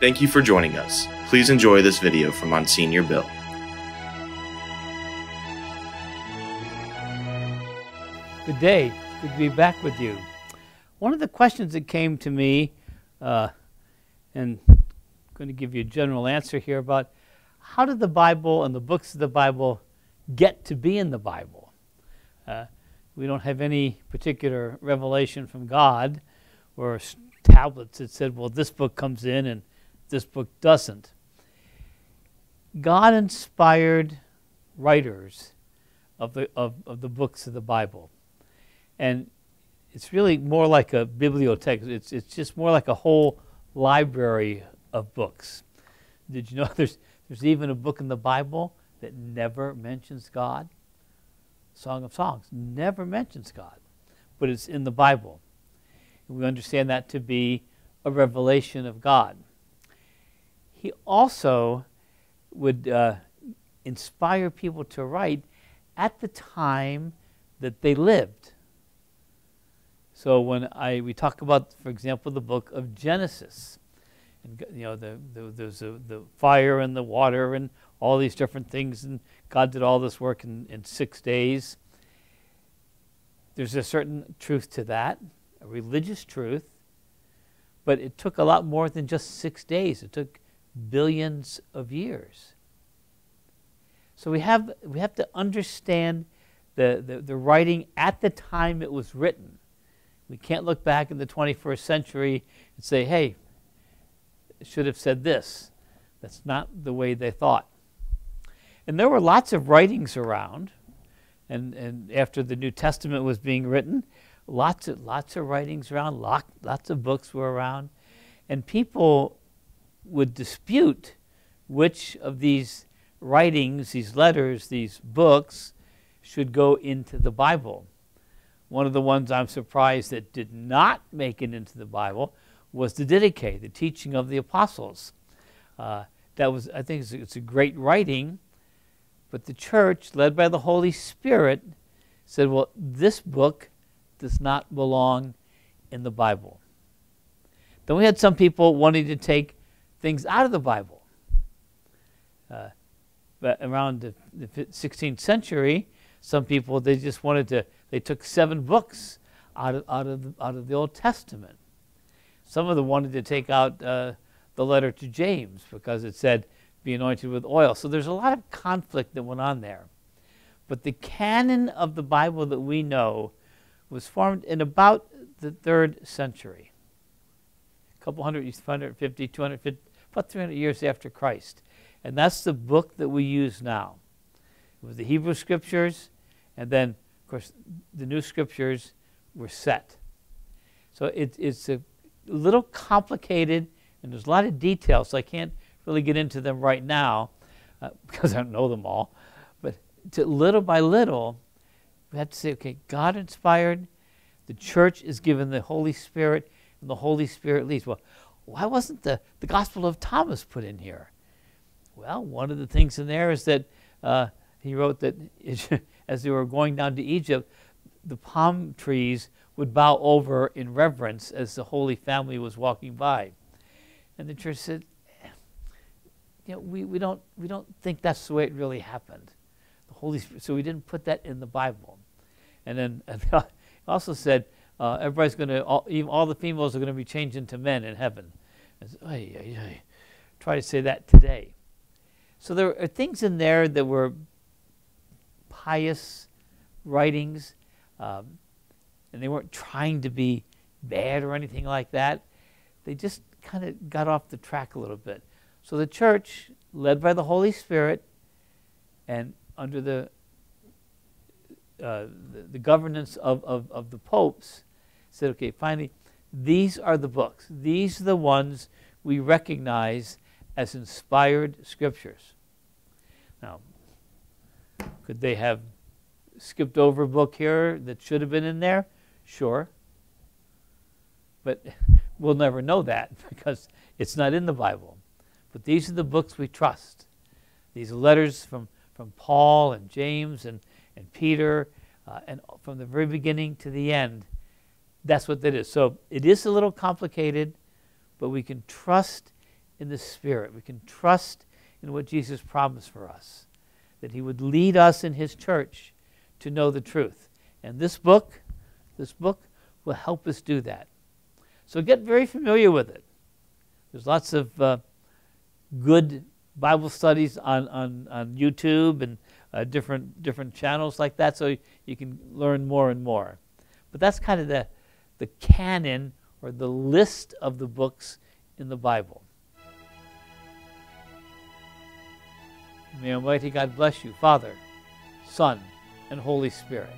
Thank you for joining us. Please enjoy this video from Monsignor Bill. Good day. Good to be back with you. One of the questions that came to me, uh, and I'm going to give you a general answer here about how did the Bible and the books of the Bible get to be in the Bible? Uh, we don't have any particular revelation from God or tablets that said, well, this book comes in and this book doesn't. God inspired writers of the, of, of the books of the Bible. And it's really more like a bibliothèque. It's, it's just more like a whole library of books. Did you know there's, there's even a book in the Bible that never mentions God? Song of Songs never mentions God, but it's in the Bible. And we understand that to be a revelation of God. He also would uh, inspire people to write at the time that they lived. So when I we talk about, for example, the book of Genesis, and you know the, the there's a, the fire and the water and all these different things, and God did all this work in, in six days. There's a certain truth to that, a religious truth, but it took a lot more than just six days. It took billions of years. So we have we have to understand the, the, the writing at the time it was written. We can't look back in the 21st century and say, hey, should have said this. That's not the way they thought. And there were lots of writings around, and, and after the New Testament was being written, lots of, lots of writings around, lot, lots of books were around, and people would dispute which of these writings, these letters, these books, should go into the Bible. One of the ones I'm surprised that did not make it into the Bible was the Didache, the teaching of the apostles. Uh, that was, I think, it's it's a great writing, but the church, led by the Holy Spirit, said, well, this book does not belong in the Bible. Then we had some people wanting to take things out of the Bible. Uh, but around the, the 16th century, some people they just wanted to. They took seven books out of out of the, out of the Old Testament. Some of them wanted to take out uh, the letter to James because it said, "Be anointed with oil." So there's a lot of conflict that went on there. But the canon of the Bible that we know was formed in about the third century, a couple hundred, 150, 250, about 300 years after Christ. And that's the book that we use now. It was the Hebrew Scriptures, and then, of course, the new Scriptures were set. So it, it's a little complicated, and there's a lot of details, so I can't really get into them right now uh, because I don't know them all. But to, little by little, we have to say, okay, God inspired, the church is given the Holy Spirit, and the Holy Spirit leads. Well, why wasn't the, the Gospel of Thomas put in here? Well, one of the things in there is that uh, he wrote that as they were going down to Egypt, the palm trees would bow over in reverence as the Holy Family was walking by. And the church said, you know, we, we, don't, we don't think that's the way it really happened. The Holy Spirit, so we didn't put that in the Bible. And then and also said, uh, everybody's going to, all, even all the females are going to be changed into men in heaven. Oy, oy, oy. Try to say that today. So there are things in there that were pious writings, um, and they weren't trying to be bad or anything like that. They just kind of got off the track a little bit. So the church, led by the Holy Spirit and under the, uh, the, the, governance of, of, of the popes, said, okay, finally, these are the books. These are the ones we recognize as inspired scriptures. Now, could they have skipped over a book here that should have been in there? Sure. But we'll never know that because it's not in the Bible. But these are the books we trust. These letters from, from Paul and James and, and Peter, uh, and from the very beginning to the end, that's what that is. So it is a little complicated, but we can trust in the Spirit. We can trust in what Jesus promised for us, that He would lead us in His church to know the truth. And this book, this book will help us do that. So get very familiar with it. There's lots of uh, good Bible studies on, on, on YouTube and uh, different, different channels like that, so you can learn more and more. But that's kind of the, the canon or the list of the books in the Bible. May Almighty God bless you, Father, Son, and Holy Spirit.